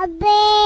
A bear.